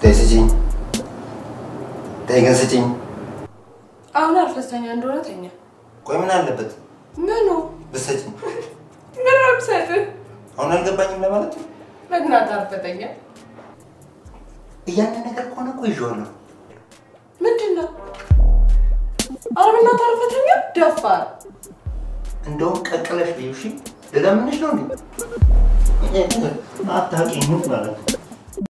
ተይ ስጪኝ። ተይ ግን ስጪኝ። አሁን አልፈስተኛ እንደሆነ ተኛ። ቆይ ምን አለበት ምኑ ብትሰጪኝ? ምን ነው የምሰጥህ? አሁን አልገባኝም ለማለት ነው። መግናት አርፈተኛ። እያንን ነገር ከሆነ እኮ ይዤዋለሁ። ምንድን ነው? ኧረ በእናትህ አርፈተኛ። ደፋር እንደውም ቀቅለሽ ልዩ እሺ ልለምንሽ ነው እንዴ? አታውቂኝም ማለት ነው።